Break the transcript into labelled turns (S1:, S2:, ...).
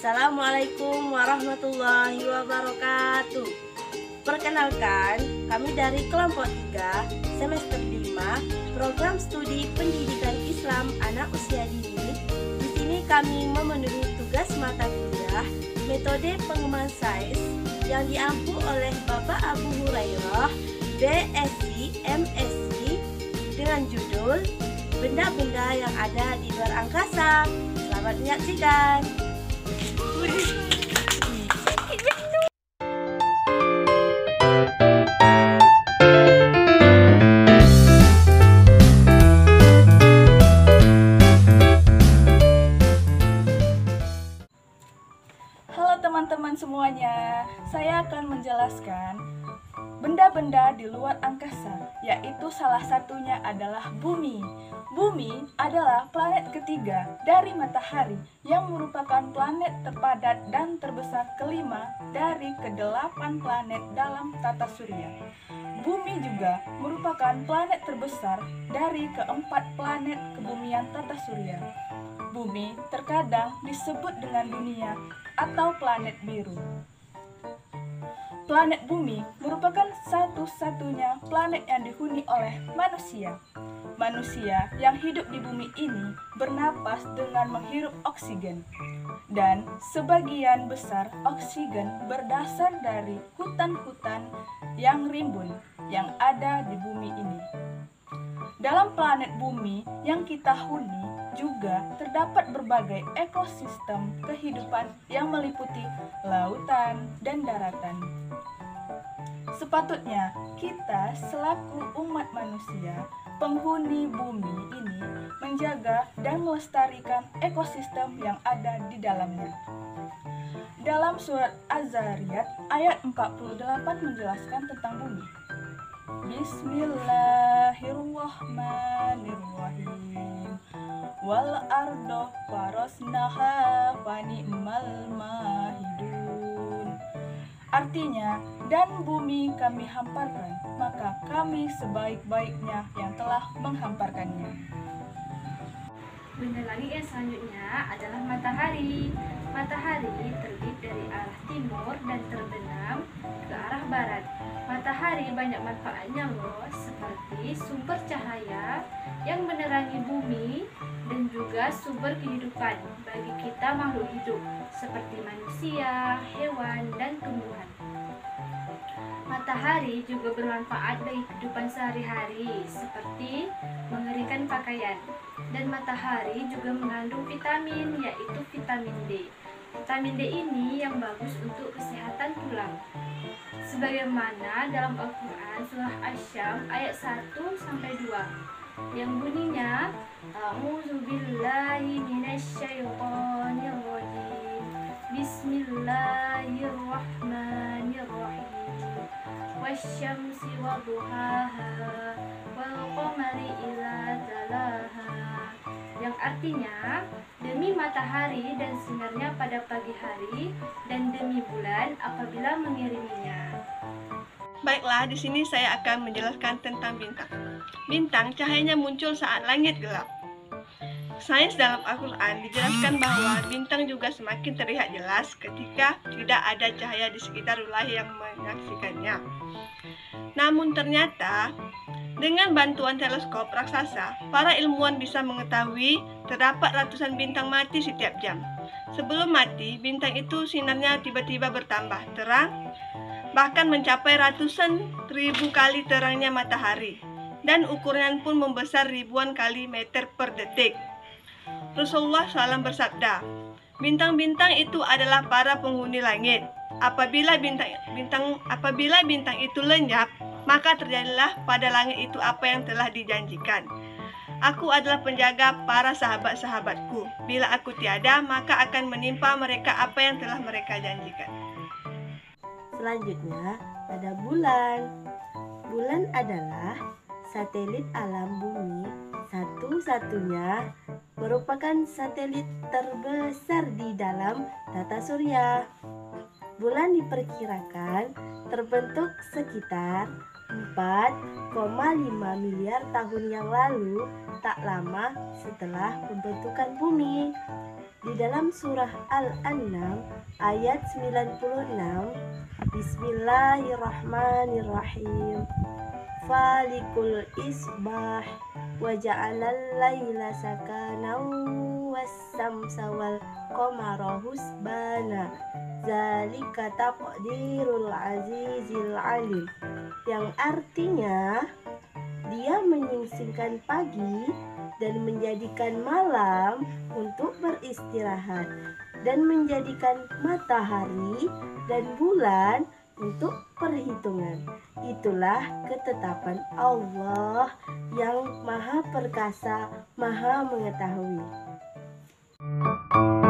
S1: Assalamualaikum warahmatullahi wabarakatuh. Perkenalkan, kami dari kelompok 3 semester 5 program studi pendidikan Islam anak usia dini. Di sini kami memenuhi tugas mata kuliah metode pengembangan sains yang diampu oleh Bapak Abu Hurairah BSc MSc dengan judul Benda-benda yang ada di luar angkasa. Selamat menyaksikan.
S2: Halo teman-teman semuanya, saya akan menjelaskan benda-benda di luar angkasa, yaitu salah satunya adalah bumi. Bumi adalah planet ketiga dari matahari yang merupakan planet terpadat dan terbesar kelima dari kedelapan planet dalam tata surya. Bumi juga merupakan planet terbesar dari keempat planet kebumian tata surya. Bumi terkadang disebut dengan dunia atau planet biru. Planet Bumi merupakan satu-satunya planet yang dihuni oleh manusia. Manusia yang hidup di bumi ini bernapas dengan menghirup oksigen. Dan sebagian besar oksigen berasal dari hutan-hutan yang rimbun yang ada di bumi ini. Dalam planet bumi yang kita huni juga terdapat berbagai ekosistem kehidupan yang meliputi lautan dan daratan. Sepatutnya kita selaku umat manusia penghuni bumi ini menjaga dan melestarikan ekosistem yang ada di dalamnya. Dalam surat Az-Zariyat ayat 48 menjelaskan tentang bumi. Bismillahirrahmanirrahim Wal ardo farosnaha fani'mal mahidun Artinya, dan bumi kami hamparkan, maka kami sebaik-baiknya yang telah menghamparkannya.
S3: Benda langit yang selanjutnya adalah matahari. Matahari terbit dari arah timur dan terbenam ke arah barat. Matahari banyak manfaatnya loh, seperti sumber cahaya yang menerangi bumi dan juga sumber kehidupan bagi kita makhluk hidup seperti manusia, hewan, dan tumbuhan. Matahari juga bermanfaat bagi kehidupan sehari-hari seperti mengeringkan pakaian. Dan matahari juga mengandung vitamin yaitu vitamin D. Vitamin D ini yang bagus untuk kesehatan tulang. Sebagaimana dalam Al-Qur'an surah Asy-Syam ayat 1 sampai 2 yang bunyinya A'udzu billahi minasyaitonir rajim. Bismillahirrahmanirrahim. Wasyamsi waduhaha wal qamari idza talaha. Yang artinya demi matahari dan sinarnya pada pagi hari dan demi bulan apabila mengiriminya.
S4: Baiklah, di sini saya akan menjelaskan tentang bintang. Bintang cahayanya muncul saat langit gelap. Sains dalam Al-Quran dijelaskan bahwa bintang juga semakin terlihat jelas ketika tidak ada cahaya di sekitar wilayah yang menyaksikannya. Namun ternyata dengan bantuan teleskop raksasa, para ilmuwan bisa mengetahui terdapat ratusan bintang mati setiap jam. Sebelum mati, bintang itu sinarnya tiba-tiba bertambah terang, bahkan mencapai ratusan ribu kali terangnya matahari, dan ukuran pun membesar ribuan kali meter per detik. Rasulullah SAW bersabda, bintang-bintang itu adalah para penghuni langit. Apabila bintang, bintang apabila bintang itu lenyap, maka terjadilah pada langit itu apa yang telah dijanjikan. Aku adalah penjaga para sahabat-sahabatku. Bila aku tiada, maka akan menimpa mereka apa yang telah mereka janjikan.
S1: Selanjutnya ada bulan. Bulan adalah satelit alam bumi satu-satunya merupakan satelit terbesar di dalam tata surya. Bulan diperkirakan terbentuk sekitar 4,5 miliar tahun yang lalu, tak lama setelah pembentukan bumi. Di dalam surah Al-An'am ayat 96 Bismillahirrahmanirrahim. Falikul isbah wa ja'alal laila sakanan was-samsa wal qamara husbana. Zalika taqdirul azizil alim. Yang artinya dia menyingsingkan pagi dan menjadikan malam untuk beristirahat dan menjadikan matahari dan bulan untuk perhitungan. Itulah ketetapan Allah yang Maha Perkasa, Maha Mengetahui. Thank you